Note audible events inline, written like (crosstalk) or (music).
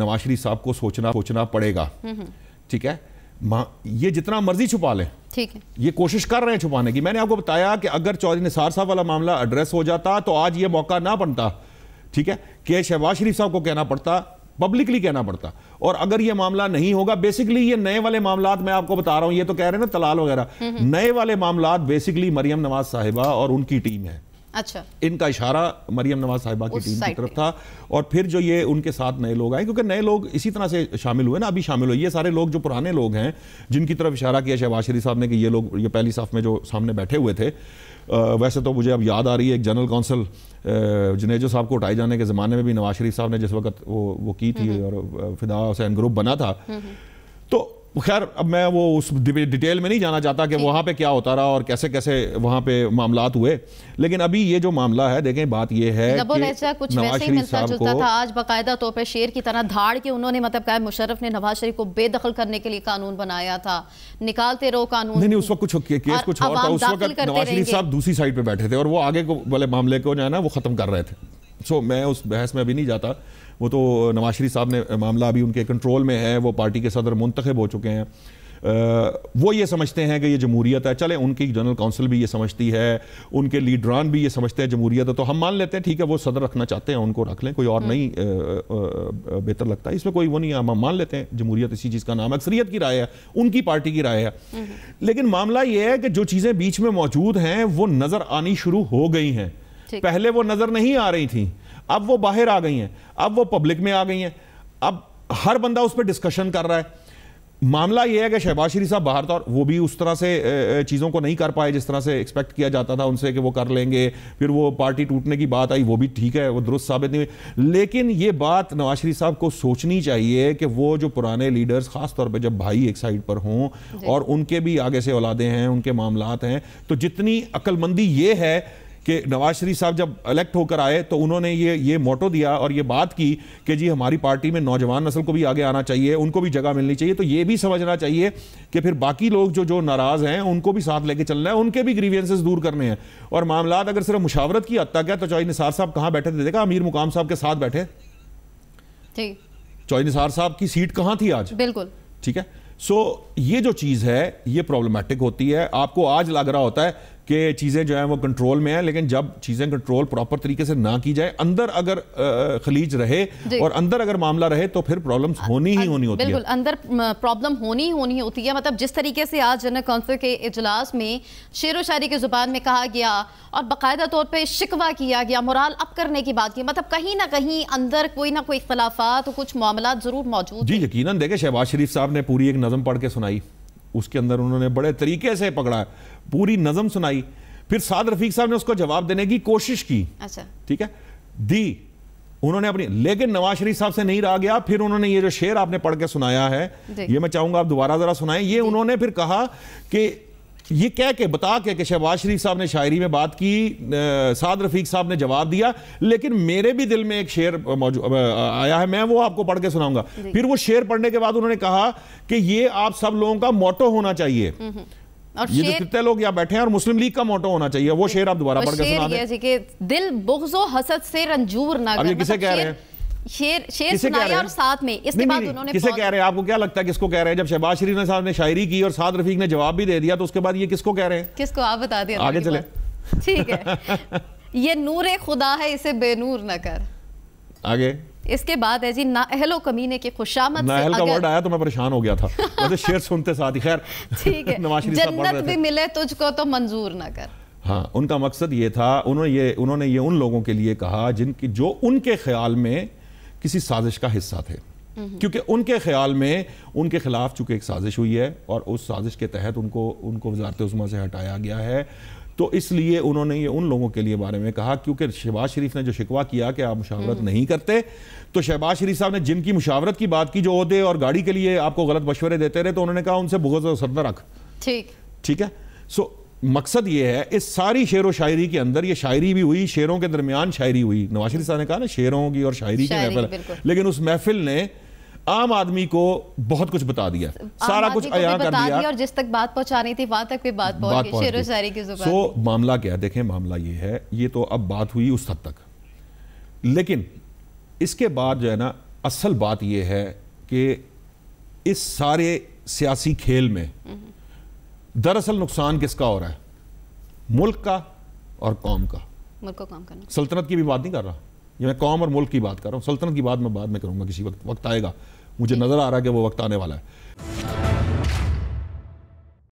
نواز شریف صاحب کو سوچنا سوچنا پڑے گا۔ ٹھیک ہے؟ یہ جتنا مرضی چھپا لیں ٹھیک ہے۔ یہ کوشش کر رہے ہیں چھپانے کی۔ میں نے آپ کو بتایا کہ اگر چودھری نثار صاحب والا معاملہ ایڈریس ہو جاتا تو آج یہ موقع نہ بنتا۔ ٹھیک ہے؟ کہ شہباز شریف صاحب کو کہنا پڑتا پبلکلی کہنا پڑتا۔ اور اگر یہ معاملہ نہیں ہوگا بیسکلی یہ نئے والے معاملات میں آپ کو بتا رہا ہوں یہ تو کہہ رہے ہیں نا تلال وغیرہ۔ نئے والے معاملات بیسکلی مریم نواز صاحبہ اور ان کی ٹیم ہے۔ اچھا۔ ان کا اشارہ مریم نواز صاحبہ کی ٹیم کی طرف تھا اور پھر جو یہ ان کے ساتھ نئے لوگ آئے کیونکہ نئے لوگ اسی طرح سے شامل ہوئے نا ابھی شامل ہوئے۔ یہ سارے لوگ جو پرانے لوگ ہیں جن کی طرف اشارہ کیا شہباز شریف صاحب نے کہ یہ لوگ یہ پہلی صف میں جو سامنے بیٹھے ہوئے تھے۔ ویسے تو مجھے اب یاد آ رہی ہے ایک جنرل کونسل جنیجو صاحب کو اٹھائے جانے کے زمانے میں بھی نواز شریف صاحب نے جس وقت وہ کی تھی اور فدا حسین گروپ بنا تھا۔ تو خیر اب میں وہ اس ڈیٹیل میں نہیں جانا چاہتا کہ وہاں پہ کیا ہوتا رہا اور کیسے کیسے وہاں پہ معاملات ہوئے۔ لیکن ابھی یہ جو معاملہ ہے دیکھیں بات یہ ہے کچھ ویسے ہی ملتا جلتا تھا آج باقاعدہ طور پہ شیر کی طرح دھاڑ کے انہوں نے مطلب کہا مشرف نے نواز شریف کو بے دخل کرنے کے لیے قانون بنایا تھا۔ نکالتے رہو قانون۔ نہیں نہیں اس وقت کچھ کیس کچھ اور تھا۔ اس وقت نواز شریف صاحب دوسری سائٹ پہ بیٹھے تھے اور وہ آگے کو والے معاملے کو جو ہے نا وہ ختم کر رہے تھے۔ سو میں اس بحث میں ابھی نہیں جاتا۔ وہ تو نواز شریف صاحب نے معاملہ ابھی ان کے کنٹرول میں ہے وہ پارٹی کے صدر منتخب ہو چکے ہیں۔ وہ یہ سمجھتے ہیں کہ یہ جمہوریت ہے۔ چلیں ان کی جنرل کونسل بھی یہ سمجھتی ہے ان کے لیڈران بھی یہ سمجھتے ہیں جمہوریت ہے۔ تو ہم مان لیتے ہیں ٹھیک ہے وہ صدر رکھنا چاہتے ہیں ان کو رکھ لیں کوئی اور نہیں بہتر لگتا ہے۔ اس میں کوئی وہ نہیں ہے ہم مان لیتے ہیں جمہوریت اسی چیز کا نام اکثریت کی رائے ہے ان کی پارٹی کی رائے ہے۔ لیکن معاملہ یہ ہے کہ جو چیزیں بیچ میں موجود ہیں وہ نظر آنی شروع ہو گئی ہیں۔ پہلے وہ نظر نہیں آ رہی تھیں اب وہ باہر آ گئی ہیں اب وہ پبلک میں آ گئی ہیں۔ اب ہر بندہ اس پہ ڈسکشن کر رہا ہے۔ معاملہ یہ ہے کہ شہباز شریف صاحب باہر تھا وہ بھی اس طرح سے چیزوں کو نہیں کر پائے جس طرح سے ایکسپیکٹ کیا جاتا تھا ان سے کہ وہ کر لیں گے۔ پھر وہ پارٹی ٹوٹنے کی بات آئی وہ بھی ٹھیک ہے وہ درست ثابت نہیں ہوئی۔ لیکن یہ بات نواز شریف صاحب کو سوچنی چاہیے کہ وہ جو پرانے لیڈرز خاص طور پہ جب بھائی ایک سائڈ پر ہوں جی۔ اور ان کے بھی آگے سے اولادیں ہیں ان کے معاملات ہیں تو جتنی عقل مندی یہ ہے کہ نواز شریف صاحب جب الیکٹ ہو کر آئے تو انہوں نے یہ یہ موٹو دیا اور یہ بات کی کہ جی ہماری پارٹی میں نوجوان نسل کو بھی آگے آنا چاہیے ان کو بھی جگہ ملنی چاہیے تو یہ بھی سمجھنا چاہیے کہ پھر باقی لوگ جو جو ناراض ہیں ان کو بھی ساتھ لے کے چلنا ہے ان کے بھی گریوینسز دور کرنے ہیں۔ اور معاملات اگر صرف مشاورت کی حد تک ہے تو چوہی نثار صاحب کہاں بیٹھے تھے؟ دیکھا امیر مقام صاحب کے ساتھ بیٹھے۔ چوہی نثار صاحب کی سیٹ کہاں تھی آج؟ بالکل۔ ٹھیک ہے۔ سو یہ جو چیز ہے یہ پرابلمٹک ہوتی ہے۔ آپ کو آج لگ رہا ہوتا ہے کہ چیزیں جو ہیں وہ کنٹرول میں ہیں لیکن جب چیزیں کنٹرول پراپر طریقے سے نہ کی جائے اندر اگر خلیج رہے جی۔ اور اندر اگر معاملہ رہے تو پھر پرابلمز ہونی ہی ہونی ہوتی ہے بالکل اندر پرابلم ہونی ہونی ہوتی ہے مطلب جس طریقے سے آج جنرل کونسل کے اجلاس میں شعر و شاعری کی زبان میں کہا گیا اور باقاعدہ طور پہ شکوہ کیا گیا مرال اپ کرنے کی بات کی مطلب کہیں نہ کہیں اندر کوئی نہ کوئی اختلافات کچھ معاملات ضرور موجود جی یقیناً دیکھیں شہباز شریف صاحب نے پوری ایک نظم پڑھ کے سنائی۔ اس کے اندر انہوں نے بڑے طریقے سے پکڑا پوری نظم سنائی۔ پھر سعد رفیق صاحب نے اس کو جواب دینے کی کوشش کی۔ اچھا۔ ٹھیک ہے؟ دی انہوں نے اپنی لیکن نواز شریف صاحب سے نہیں رہا گیا پھر انہوں نے یہ جو شعر آپ نے پڑھ کے سنایا ہے جی۔ یہ میں چاہوں گا آپ دوبارہ ذرا سنائیں۔ یہ جی۔ انہوں نے پھر کہا کہ یہ کہہ کے بتا کے کہ شہباز شریف صاحب نے شاعری میں بات کی سعد رفیق صاحب نے جواب دیا لیکن میرے بھی دل میں ایک شعر آیا ہے میں وہ آپ کو پڑھ کے سناؤں گا۔ جی۔ پھر وہ شعر پڑھنے کے بعد انہوں نے کہا کہ یہ آپ سب لوگوں کا موٹو ہونا چاہیے۔ یہ جو کتنے لوگ یہاں بیٹھے ہیں اور مسلم لیگ کا موٹو ہونا چاہیے وہ شعر آپ دوبارہ پڑھ کے سنا دیں۔ جی دل بغض و حسد سے رنجور نہ اب یہ کسے کہہ رہے ہیں؟ شیر سنایا اور ساتھ میں اس کے بعد انہوں نے کسے کہہ رہے ہیں؟ آپ کو کیا لگتا ہے کس کو کہہ رہے ہیں؟ جب شہباز شریف نے صاحب نے شاعری کی اور سعد رفیق نے جواب بھی دے دیا تو اس کے بعد یہ کس کو کہہ رہے ہیں؟ کس کو آپ بتا دیا آگے چلے ٹھیک ہے۔ (laughs) یہ نور خدا ہے اسے بے نور نہ کر۔ آگے۔ اس کے بعد ہے جی نا اہل و کمینے کی خوشامت نا اہل کا ورڈ آیا تو میں پریشان ہو گیا تھا۔ ویسے شیر سنتے ساتھ ہی۔ خیر ٹھیک ہے۔ (laughs) جنت بھی ملے تجھ کو تو منظور نہ کر۔ ہاں ان کا مقصد یہ تھا انہوں نے یہ انہوں نے یہ ان لوگوں کے لیے کہا جن کی جو ان کے خیال میں کسی سازش کا حصہ تھے۔ کیونکہ ان کے خیال میں ان کے خلاف چونکہ ایک سازش ہوئی ہے اور اس سازش کے تحت ان کو ان کو وزارت عظمہ سے ہٹایا گیا ہے تو اس لیے انہوں نے یہ ان لوگوں کے لیے بارے میں کہا کیونکہ شہباز شریف نے جو شکوہ کیا کہ آپ مشاورت نہیں کرتے تو شہباز شریف صاحب نے جن کی مشاورت کی بات کی جو عہدے اور گاڑی کے لیے آپ کو غلط مشورے دیتے رہے تو انہوں نے کہا ان سے بغض و صدر رکھ۔ ٹھیک۔ ٹھیک ہے؟ سو مقصد یہ ہے اس ساری شعر و شاعری کے اندر یہ شاعری بھی ہوئی شعروں کے درمیان شاعری ہوئی۔ نواز شریف صاحب نے کہا نا شعروں کی اور شاعری کی محفل۔ لیکن اس محفل نے عام آدمی کو بہت کچھ بتا دیا۔ سارا کچھ عیاں کر دیا۔ اور جس تک بات پہنچانی تھی وہاں تک بھی بات پہنچ گئی شعر و شاعری کی زبان۔ سو معاملہ کیا دیکھیں معاملہ یہ ہے یہ تو اب بات ہوئی اس حد تک۔ لیکن اس کے بعد جو ہے نا اصل بات یہ ہے کہ اس سارے سیاسی کھیل میں دراصل نقصان کس کا ہو رہا ہے؟ ملک کا اور قوم کا۔ ملک کو کام کرنا سلطنت کی بھی بات نہیں کر رہا۔ یہ میں قوم اور ملک کی بات کر رہا ہوں۔ سلطنت کی بات میں بعد میں کروں گا کسی وقت وقت آئے گا۔ مجھے نظر آ رہا ہے کہ وہ وقت آنے والا ہے۔